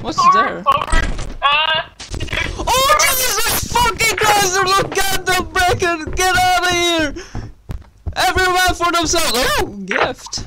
What's Forward, there? forward. Uh, Oh Jesus fucking Christ! Look at the Bracken! Get out of here! Everyone for themselves! Oh, gift!